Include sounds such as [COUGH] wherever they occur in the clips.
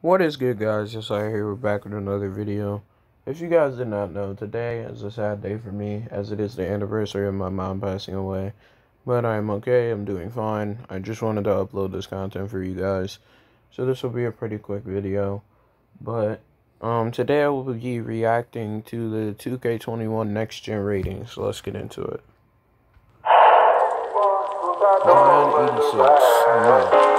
What is good guys, Josiah here, we're back with another video. If you guys did not know, today is a sad day for me, as it is the anniversary of my mom passing away. But I am okay, I'm doing fine. I just wanted to upload this content for you guys. So this will be a pretty quick video. But, um, today I will be reacting to the 2K21 Next Gen ratings. So let's get into it. Zion 86.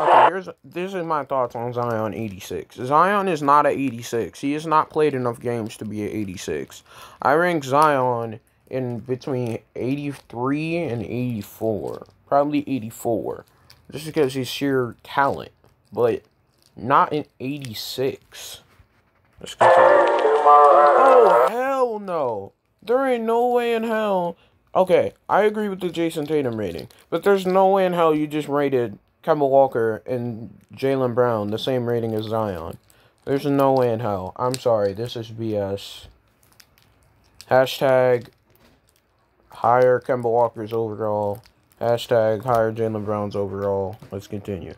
Okay, here's this is my thoughts on Zion 86. Zion is not an 86. He has not played enough games to be an 86. I rank Zion in between 83 and 84. Probably 84. Just because he's sheer talent. But not an 86. Let's. Oh, hell no. There ain't no way in hell. Okay, I agree with the Jayson Tatum rating. But there's no way in hell you just rated Kemba Walker and Jaylen Brown the same rating as Zion. There's no way in hell. I'm sorry, this is BS. Hashtag higher Kemba Walker's overall. Hashtag higher Jaylen Brown's overall. Let's continue.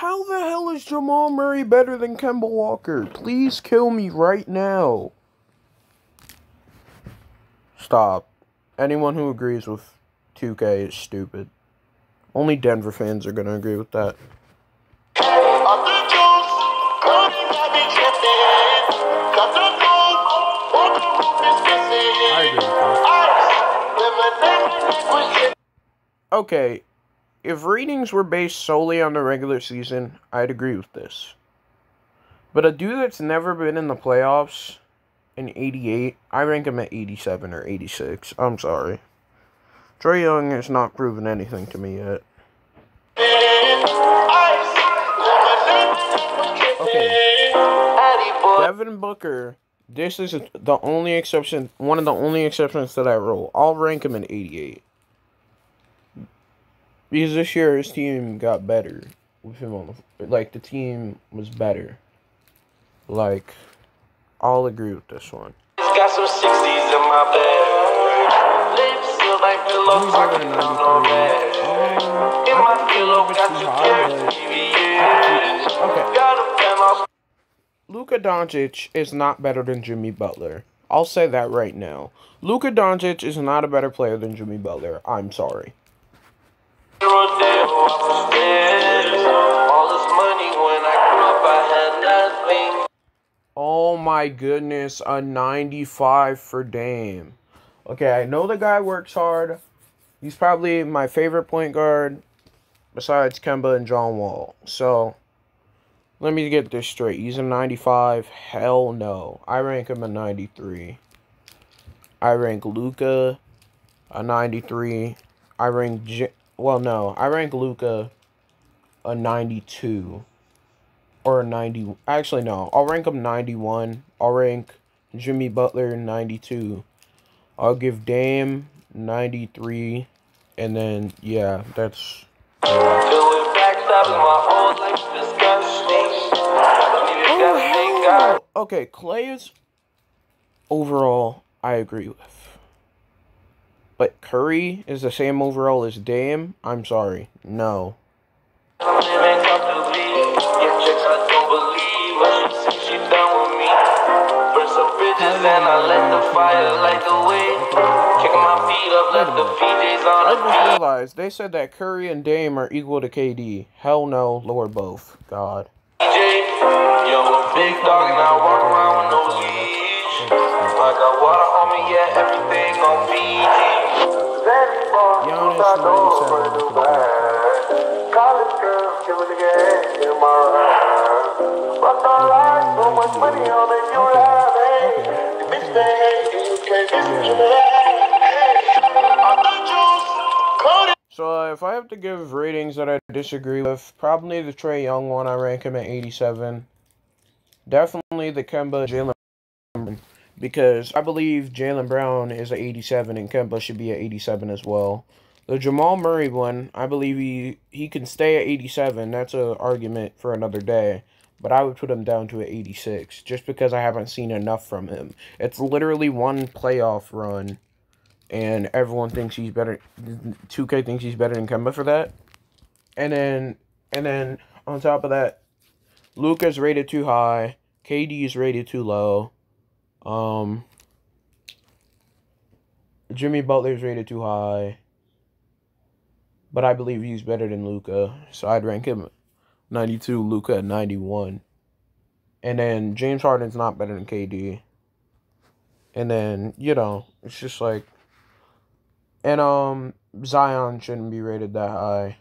How the hell is Jamal Murray better than Kemba Walker? Please kill me right now. Stop. Anyone who agrees with 2K is stupid. Only Denver fans are going to agree with that. Okay, if ratings were based solely on the regular season, I'd agree with this. But a dude that's never been in the playoffs an 88. I rank him at 87 or 86. I'm sorry. Trae Young has not proven anything to me yet. Okay. Devin Booker. This is the only exception, one of the only exceptions that I roll. I'll rank him at 88. Because this year his team got better with him on the like the team was better. Like I'll agree with this one. Got some 60s in my bag. Lips feel like pillow talking on no. Um, in my pillow, got two carrots, Okay. Luka Doncic is not better than Jimmy Butler. I'll say that right now. Luka Doncic is not a better player than Jimmy Butler. I'm sorry. My goodness, a 95 for Dame. Okay, I know the guy works hard. He's probably my favorite point guard besides Kemba and John Wall. So, let me get this straight. He's a 95? Hell no. I rank him a 93. I rank Luka a 93. I rank J well no, I rank Luka a 92 or 90. Actually, no. I'll rank him 91. I'll rank Jimmy Butler 92. I'll give Dame 93. And then, yeah, that's... oh, okay, Klay is overall, I agree with. But Curry is the same overall as Dame? I'm sorry. No. And I let the fire light the way. Kicking my feet up, left the PJs on. I just realized they said that Curry and Dame are equal to KD. Hell no, lower both. God. DJ, yo, big dog and I walk around with no leash. I got water on me, yeah, everything on PG. Giannis 97 College girl, give it again in my hand. But the life, so much money on it, you So if I have to give ratings that I disagree with, probably the Trae Young one, I rank him at 87. Definitely the Kemba Jaylen because I believe Jaylen Brown is at 87 and Kemba should be at 87 as well. The Jamal Murray one, I believe he, he can stay at 87. That's an argument for another day but I would put him down to an 86 just because I haven't seen enough from him. It's literally one playoff run and everyone thinks he's better. 2K thinks he's better than Kemba for that. And then, and then on top of that, Luka's rated too high. KD is rated too low. Um, Jimmy Butler's rated too high. But I believe he's better than Luka, so I'd rank him 92, Luka at 91. And then James Harden's not better than KD. And then, you know, it's just like and um Zion shouldn't be rated that high.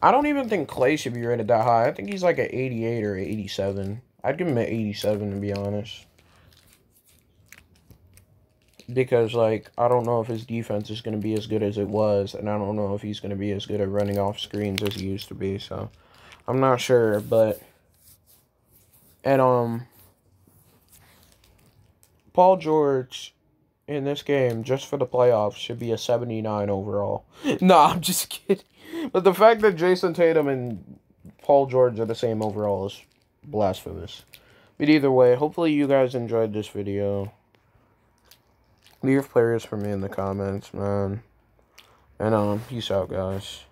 I don't even think Klay should be rated that high. I think he's like an 88 or 87. I'd give him an 87 to be honest. Because, like, I don't know if his defense is going to be as good as it was. And I don't know if he's going to be as good at running off screens as he used to be. So, I'm not sure. But, and, um, Paul George in this game, just for the playoffs, should be a 79 overall. [LAUGHS] no, I'm just kidding. But the fact that Jayson Tatum and Paul George are the same overall is blasphemous. But either way, hopefully you guys enjoyed this video. Leave players for me in the comments, man. And um, peace out, guys.